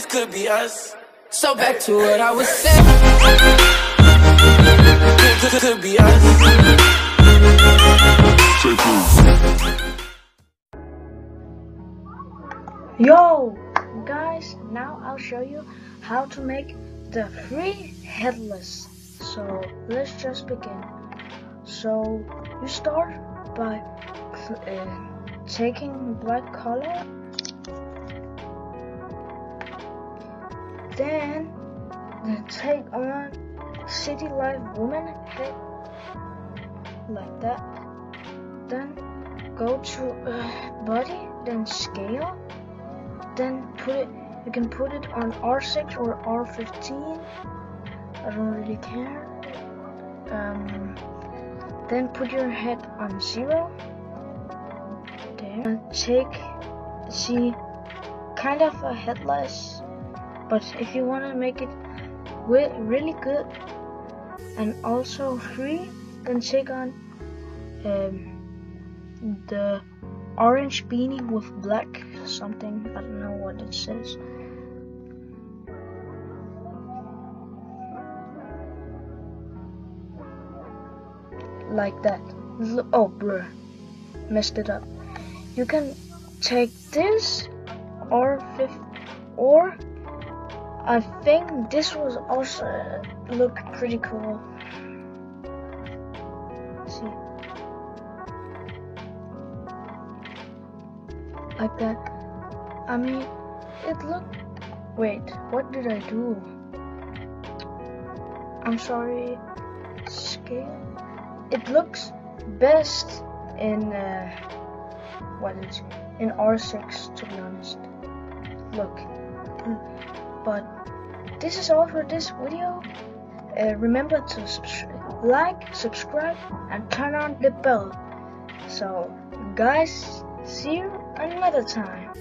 this could be us. So back to what I was saying. Could, could, could be us. Yo, guys, now I'll show you how to make the free headless. So let's just begin. So you start by uh, taking black color, then take on city life woman head like that. Then go to uh, body, then scale. Then put it you can put it on R6 or R15 I don't really care. Um, then put your head on zero. There and take see kind of a headless but if you want to make it really good and also free then take on um, the orange beanie with black something. I don't know what it says. Like that. Oh, bruh. Messed it up. You can take this or fifth or I think this was also look pretty cool. Let's see. Like that. I mean, it looked. Wait, what did I do? I'm sorry. Scale. It looks best in uh, what is in R6 to be honest. Look, but this is all for this video. Uh, remember to subscribe, like, subscribe, and turn on the bell. So, guys, see you another time.